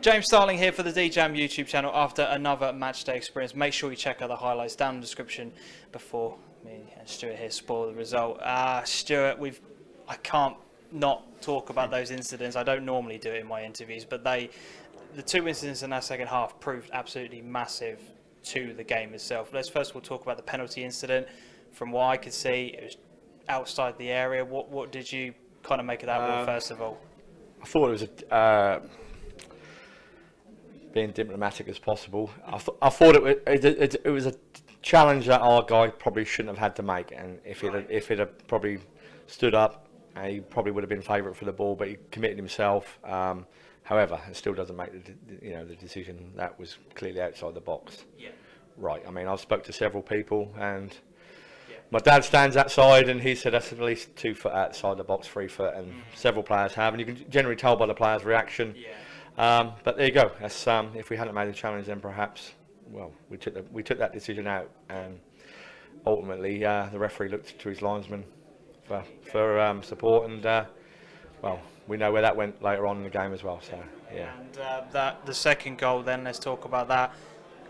James Starling here for the DJAM YouTube channel after another match day experience. Make sure you check out the highlights down in the description before me and Stuart here spoil the result. Ah, uh, Stuart, we've I can't not talk about those incidents. I don't normally do it in my interviews, but they the two incidents in that second half proved absolutely massive to the game itself. Let's first of all talk about the penalty incident. From what I could see, it was outside the area. What what did you kind of make of that um, one first of all? I thought it was a uh, being diplomatic as possible. I, th I thought it, it, it, it, was a challenge that our guy probably shouldn't have had to make, and if it if it had probably stood up, uh, he probably would have been favourite for the ball, but he committed himself. Um, however, it still doesn't make the you know the decision that was clearly outside the box. Yeah. Right. I mean, I've spoke to several people, and yeah. my dad stands outside, and he said that's at least two foot outside the box, three foot, and mm. several players have, and you can generally tell by the players' reaction. Yeah um, but there you go. That's, um, if we hadn't made the challenge, then perhaps, well, we took the, we took that decision out, and ultimately uh, the referee looked to his linesman for for um, support, and uh, well, we know where that went later on in the game as well. So yeah. And uh, that the second goal, then let's talk about that.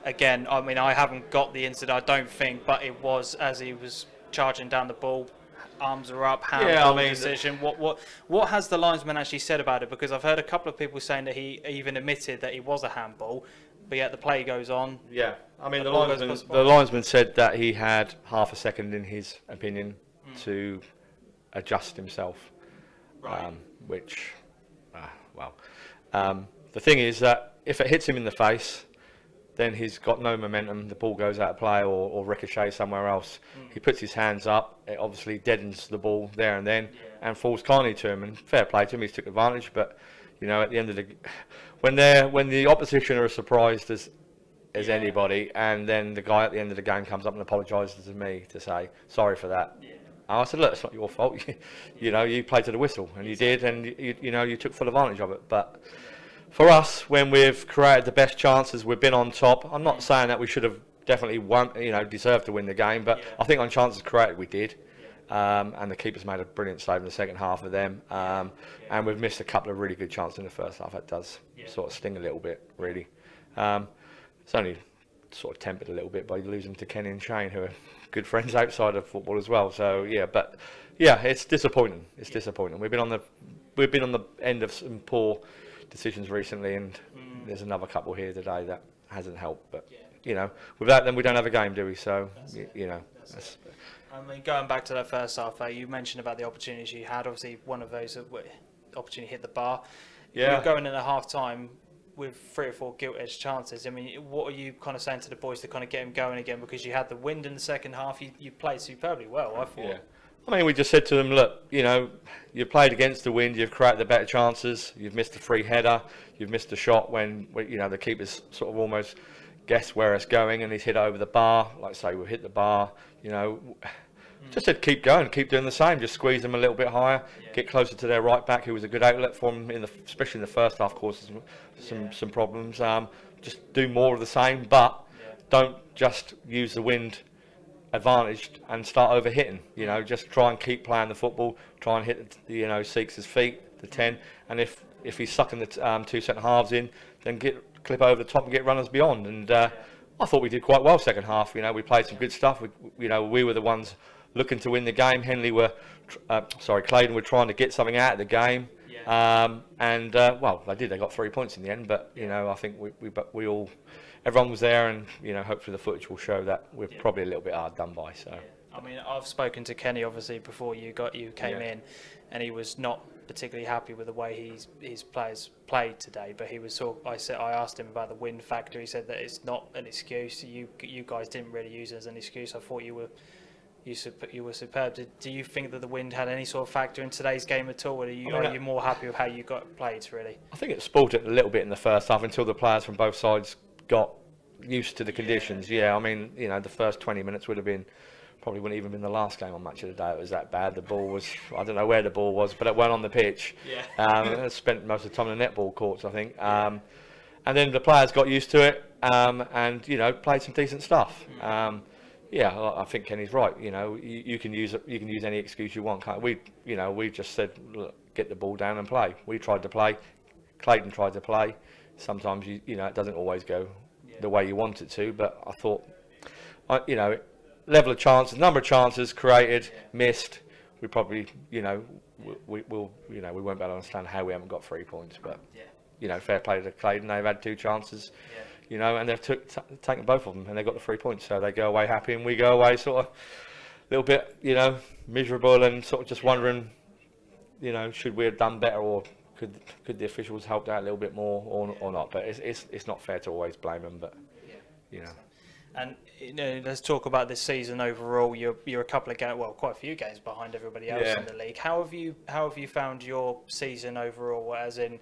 Again, I mean, I haven't got the incident, I don't think, but it was as he was charging down the ball, arms are up, hand yeah, I mean, decision. What what what has the linesman actually said about it? Because I've heard a couple of people saying that he even admitted that he was a handball, but yet the play goes on. Yeah, I mean the, the linesman the linesman said that he had half a second in his opinion mm. to adjust himself, right. um, which, uh, well, um, the thing is that if it hits him in the face then he's got no momentum. The ball goes out of play or, or ricochets somewhere else. Mm. He puts his hands up. It obviously deadens the ball there and then yeah. and falls kindly to him. And fair play to him, he's took advantage. But you know, at the end of the when they when the opposition are as surprised as as yeah. anybody, and then the guy at the end of the game comes up and apologises to me to say sorry for that. Yeah. I said, look, it's not your fault. you know, you played to the whistle, and you did, and you, you know, you took full advantage of it. But for us, when we've created the best chances, we've been on top. I'm not saying that we should have definitely won, you know, deserved to win the game, but yeah. I think on chances created, we did. Um, and the keepers made a brilliant save in the second half of them. Um, yeah. And we've missed a couple of really good chances in the first half. That does yeah. sort of sting a little bit, really. Um, it's only sort of tempered a little bit by losing to Kenny and Shane, who are good friends outside of football as well. So yeah, but yeah, it's disappointing. It's disappointing. We've been on the we've been on the end of some poor decisions recently, and mm. there's another couple here today that hasn't helped. But yeah. you know, without them, we don't have a game, do we? So you, you, know. I mean, going back to that first half, uh, you mentioned about the opportunities you had. Obviously, one of those opportunity hit the bar. Yeah. You're going in at half time with three or four gilt edge chances. I mean, what are you kind of saying to the boys to kind of get them going again? Because you had the wind in the second half. You, you played superbly well, I thought. Yeah. I mean, we just said to them, look, you know, you've played against the wind, you've created the better chances, you've missed a free header, you've missed a shot when, you know, the keeper's sort of almost guessed where it's going and he's hit over the bar. Like I say, we've hit the bar, you know. Just said keep going, keep doing the same, just squeeze them a little bit higher, yeah. get closer to their right back, who was a good outlet for them, in the, especially in the first half, causes some, some, yeah. some problems. Um, just do more of the same, but yeah. don't just use the wind advantaged and start over hitting. You know, just try and keep playing the football, try and hit the, you know Seeks' feet, the ten, and if if he's sucking the um, two centre halves in, then get clip over the top and get runners beyond. And uh, I thought we did quite well second half. You know, we played some good stuff. We, you know, we were the ones looking to win the game. Henley were, uh, sorry, Claydon were trying to get something out of the game. Um, and uh, well, they did. They got three points in the end. But you know, I think we we, we all everyone was there, and you know, hopefully the footage will show that we're yeah. probably a little bit hard done by. So. I mean, I've spoken to Kenny obviously before you got you came yeah. in, and he was not particularly happy with the way his his players played today. But he was sort. Of, I said I asked him about the win factor. He said that it's not an excuse. You you guys didn't really use it as an excuse. I thought you were. You, you were superb. Did, do you think that the wind had any sort of factor in today's game at all? Or are you, I mean, are you more happy with how you got played, really? I think it spoiled it a little bit in the first half until the players from both sides got used to the conditions. Yeah. I mean, you know, the first 20 minutes would have been probably wouldn't even been the last game on Match of the Day. It was that bad. The ball was, I don't know where the ball was, but it went on the pitch. Yeah. Um, spent most of the time in the netball courts, I think. Um, and then the players got used to it um, and, you know, played some decent stuff. Mm. Um, yeah, I think Kenny's right. You know, you, you, can use you can use any excuse you want. Can't we? You know, we just said, look, get the ball down and play. We tried to play. Claydon tried to play. Sometimes you you know it doesn't always go Yeah. the way you want it to. But I thought, I, you know, level of chances, number of chances created, Yeah. missed. We probably, you know, we, we, will you know, we won't be able to understand how we haven't got three points. But Yeah. you know, fair play to Claydon. They've had two chances, Yeah. you know, and they've took, t- taken both of them, and they got the three points. So they go away happy, and we go away sort of a little bit, you know, miserable, and sort of just wondering, you know, should we have done better, or could could the officials help out a little bit more, or, or not? But it's, it's it's not fair to always blame them. But Yeah. you know. And you know, let's talk about this season overall. You're you're a couple of games, well, quite a few games behind everybody else Yeah. in the league. How have you how have you found your season overall? As in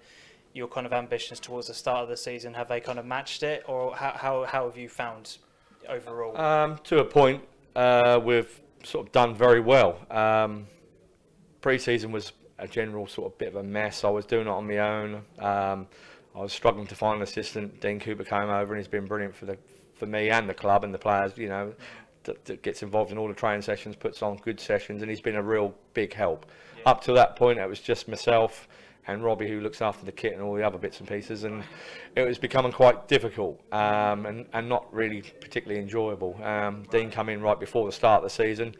your kind of ambitions towards the start of the season, have they kind of matched it, or how how, how have you found overall? Um, to a point, uh, we've sort of done very well. Um, pre-season was a general sort of bit of a mess. I was doing it on my own. Um, I was struggling to find an assistant. Dean Cooper came over and he's been brilliant for the for me and the club and the players. You know, that, that gets involved in all the training sessions, puts on good sessions, and he's been a real big help. Yeah. Up to that point, it was just myself and Robbie who looks after the kit and all the other bits and pieces, and it was becoming quite difficult um, and, and not really particularly enjoyable. Um, Dean come in right before the start of the season.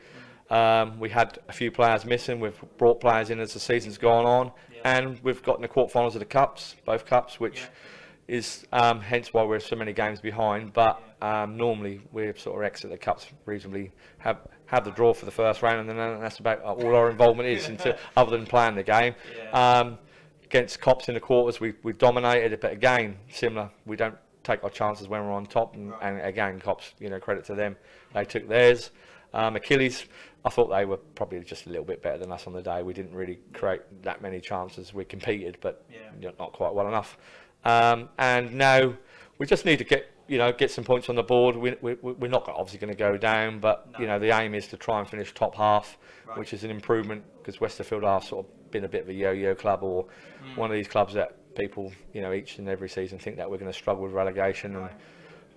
Um, we had a few players missing. We've brought players in as the season's gone on, Yeah. and we've gotten the quarterfinals of the cups, both cups, which Yeah. is um, hence why we're so many games behind. But um, normally we sort of exit the cups reasonably, have have the draw for the first round, and then that's about all our involvement is, into, other than playing the game. Yeah. Um, against Cops in the quarters, we we dominated it, but again, similar. We don't take our chances when we're on top, and, Right. and again, Cops, you know, credit to them, they took theirs. Um, Achilles, I thought they were probably just a little bit better than us on the day. We didn't really create that many chances. We competed, but Yeah. not quite well enough. Um, and now we just need to get you know get some points on the board. We, we, we're not obviously going to go down, but you know the aim is to try and finish top half, Right. which is an improvement because Westerfield are sort of been a bit of a yo-yo club or Mm. one of these clubs that people you know each and every season think that we're going to struggle with relegation Right. at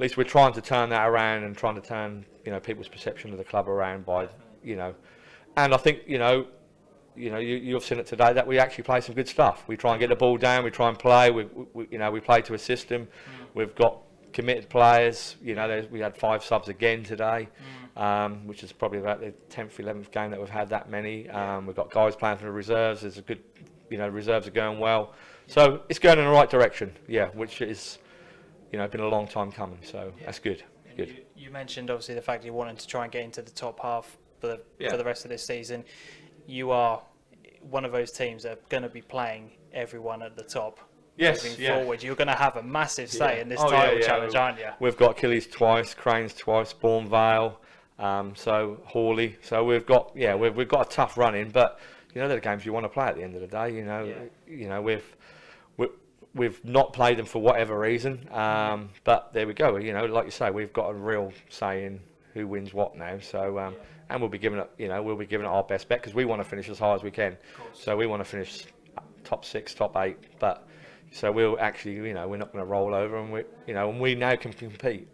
least we're trying to turn that around and trying to turn you know people's perception of the club around by you know and I think you know you know you, you've seen it today that we actually play some good stuff. We try and get the ball down we try and play we, we you know we play to a system. We've got committed players you know we had five subs again today um, which is probably about the 10th 11th game that we've had that many. Um, we've got guys playing for the reserves there's a good you know reserves are going well. So it's going in the right direction yeah which is you know it's been a long time coming so that's good good You, you mentioned obviously the fact you wanted to try and get into the top half for the Yeah. for the rest of this season. You are one of those teams that are going to be playing everyone at the top. Yes, moving yeah. forward, you're going to have a massive say Yeah. in this Oh, title yeah. challenge, aren't you? We've got Achilles twice, Cranes twice, Bournevale, um, so Hawley. So we've got yeah, we've we've got a tough run in, but you know they're the games you want to play at the end of the day. You know, Yeah. you know we've we, we've not played them for whatever reason, um, but there we go. You know, like you say, we've got a real say in who wins what now. So um, and we'll be giving it, you know, we'll be giving it our best bet because we want to finish as high as we can. So we want to finish top six, top eight, but. So we'll actually, you know, we're not going to roll over, and we, you know, and we now can compete.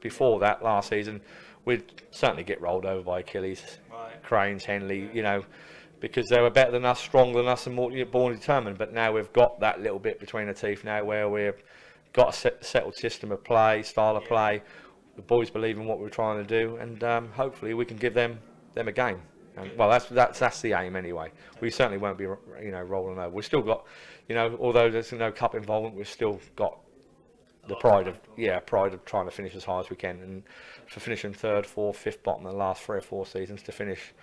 Before that, last season, we'd certainly get rolled over by Achilles, Right. Cranes, Henley, you know, because they were better than us, stronger than us, and more born determined. But now we've got that little bit between the teeth now, where we've got a set, settled system of play, style of Yeah. play. The boys believe in what we're trying to do, and um, hopefully we can give them them a game. And, well, that's that's that's the aim anyway. We certainly won't be, you know, rolling over. We've still got, you know, although there's no cup involvement, we've still got the pride of yeah pride of trying to finish as high as we can and for finishing third fourth fifth bottom in the last three or four seasons to finish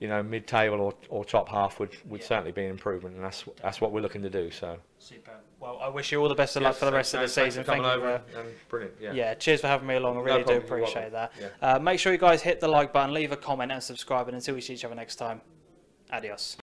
you know mid-table or, or top half would, would Yeah. certainly be an improvement and that's that's what we're looking to do so Super. Well, I wish you all the best of luck for the rest of the season. Thank you. for- brilliant yeah. cheers for having me along. I No really do problem, you're appreciate that. welcome. Uh, make sure you guys hit the like button, leave a comment, and subscribe. And until we see each other next time, adios.